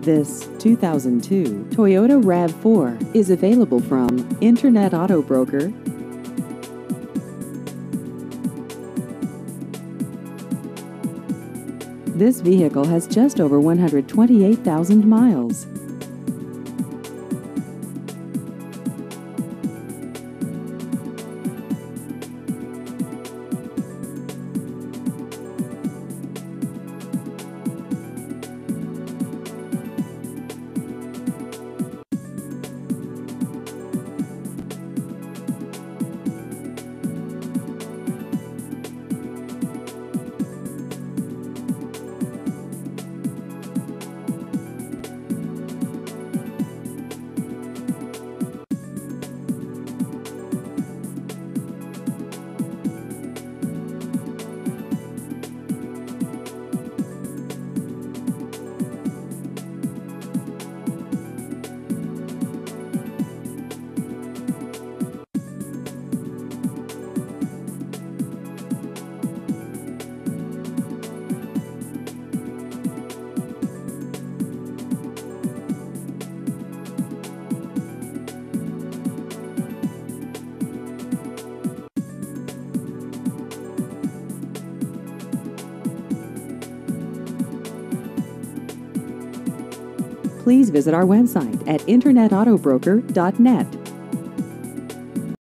This 2002 Toyota RAV4 is available from Internet Auto Broker. This vehicle has just over 128,000 miles. Please visit our website at internetautobroker.net.